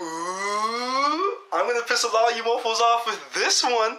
Ooh, I'm gonna piss a lot of you mofos off with this one.